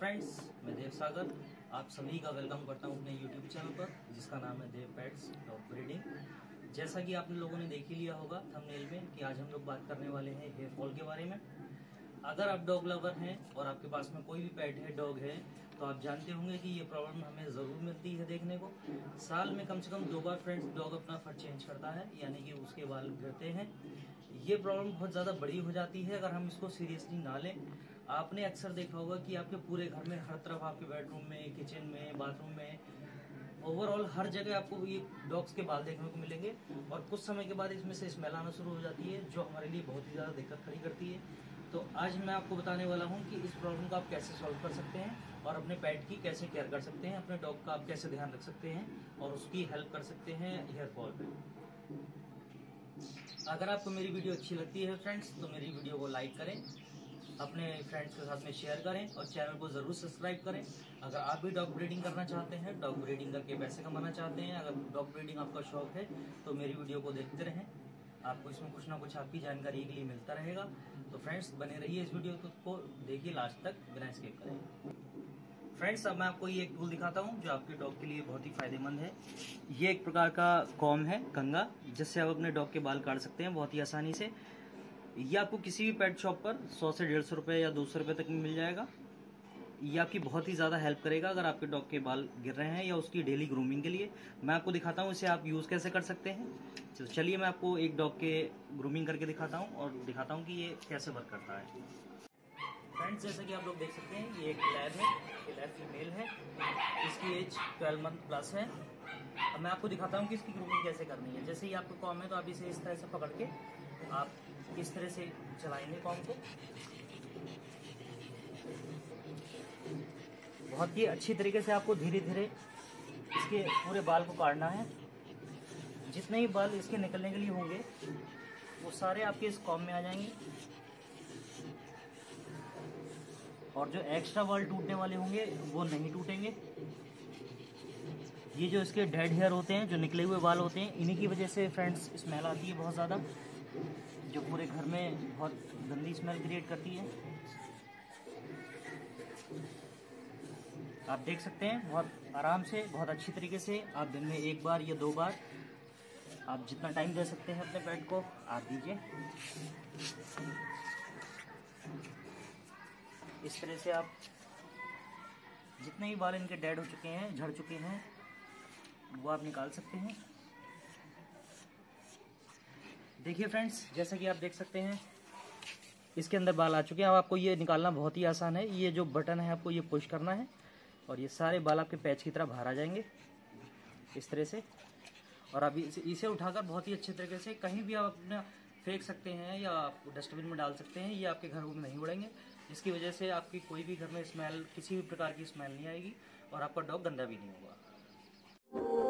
Friends मैं देव सागर। आप सभी का वेलकम करता हूँ अपने यूट्यूब चैनल पर, जिसका नाम है देव पैट्स डॉग ब्रीडिंग जैसा कि आपने लोगों ने देख ही लिया होगा थंबनेल में, कि आज हम लोग बात करने वाले हैं हेयर फॉल के बारे में। अगर आप डॉग लवर हैं और आपके पास में कोई भी पेट है, डॉग है तो आप जानते होंगे कि ये प्रॉब्लम हमें ज़रूर मिलती है देखने को। साल में कम से कम दो बार फ्रेंड्स डॉग अपना फर चेंज करता है, यानी कि उसके बाल गिरते हैं। ये प्रॉब्लम बहुत ज़्यादा बड़ी हो जाती है, अगर हम इसको सीरियसली ना लें। आपने अक्सर देखा होगा कि आपके पूरे घर में हर तरफ़ आपके बेडरूम में किचन में बाथरूम में ओवरऑल हर जगह आपको ये डॉग्स के बाल देखने को मिलेंगे और कुछ समय के बाद इसमें से स्मेल आना शुरू हो जाती है, जो हमारे लिए बहुत ही ज़्यादा दिक्कत खड़ी करती है। तो आज मैं आपको बताने वाला हूँ कि इस प्रॉब्लम को आप कैसे सॉल्व कर सकते हैं और अपने पेट की कैसे केयर कर सकते हैं, अपने डॉग का आप कैसे ध्यान रख सकते हैं और उसकी हेल्प कर सकते हैं हेयर फॉल अगर आपको मेरी वीडियो अच्छी लगती है फ्रेंड्स तो मेरी वीडियो को लाइक करें। अपने फ्रेंड्स के साथ में शेयर करें और चैनल को ज़रूर सब्सक्राइब करें। अगर आप भी डॉग ब्रीडिंग करना चाहते हैं डॉग ब्रीडिंग करके पैसे कमाना चाहते हैं, अगर डॉग ब्रीडिंग आपका शौक है तो मेरी वीडियो को देखते रहें। आपको इसमें कुछ ना कुछ आपकी जानकारी के लिए मिलता रहेगा। तो फ्रेंड्स बने रहिए इस वीडियो को देखिए लास्ट तक बिना स्किप करें। फ्रेंड्स अब मैं आपको ये एक टूल दिखाता हूँ, जो आपके डॉग के लिए बहुत ही फ़ायदेमंद है। ये एक प्रकार का कॉम है, कंगा, जिससे आप अपने डॉग के बाल काट सकते हैं, बहुत ही आसानी से। ये आपको किसी भी पेट शॉप पर सौ से डेढ़ सौ रुपये या दो सौ रुपये तक में मिल जाएगा। ये आपकी बहुत ही ज़्यादा हेल्प करेगा अगर आपके डॉग के बाल गिर रहे हैं या उसकी डेली ग्रूमिंग के लिए। मैं आपको दिखाता हूँ इसे आप यूज़ कैसे कर सकते हैं। तो चलिए मैं आपको एक डॉग के ग्रूमिंग करके दिखाता हूँ और दिखाता हूँ कि ये कैसे वर्क करता है। फ्रेंड्स जैसे कि आप लोग देख सकते हैं, ये एक लैब है लैब फीमेल है। इसकी एज 12 मंथ प्लस है। अब मैं आपको दिखाता हूँ कि इसकी ग्रूमिंग कैसे करनी है। जैसे ही आपको कॉम है तो आप इसे इस तरह से पकड़ के आप किस तरह से चलाएँगे कॉम को? बहुत ही अच्छी तरीके से आपको धीरे धीरे इसके पूरे बाल को काटना है। जितने ही बाल इसके निकलने के लिए होंगे, वो सारे आपके इस कॉम में आ जाएँगे। और जो एक्स्ट्रा बाल टूटने वाले होंगे, वो नहीं टूटेंगे। ये जो इसके डेड हेयर होते हैं, जो निकले हुए बाल होते हैं, इन्हीं की वजह से फ्रेंड्स स्मेल आती है बहुत ज़्यादा। जो पूरे घर में बहुत गंदी स्मेल क्रिएट करती है। आप देख सकते हैं, बहुत आराम से, बहुत अच्छी तरीके से आप दिन में एक बार या दो बार आप जितना टाइम दे सकते हैं अपने पेट को, आप दीजिए। इस तरह से आप जितने भी बाल इनके डेड हो चुके हैं, झड़ चुके हैं, वो आप निकाल सकते हैं। देखिए फ्रेंड्स जैसा कि आप देख सकते हैं इसके अंदर बाल आ चुके हैं। अब आपको ये निकालना बहुत ही आसान है। ये जो बटन है आपको ये पुश करना है और ये सारे बाल आपके पैच की तरह बाहर आ जाएँगे इस तरह से। और आप इसे, इसे उठाकर बहुत ही अच्छे तरीके से कहीं भी आप अपना फेंक सकते हैं या आप डस्टबिन में डाल सकते हैं ये आपके घर में नहीं उड़ेंगे जिसकी वजह से आपकी कोई भी घर में स्मेल किसी भी प्रकार की स्मेल नहीं आएगी और आपका डॉग गंदा भी नहीं होगा।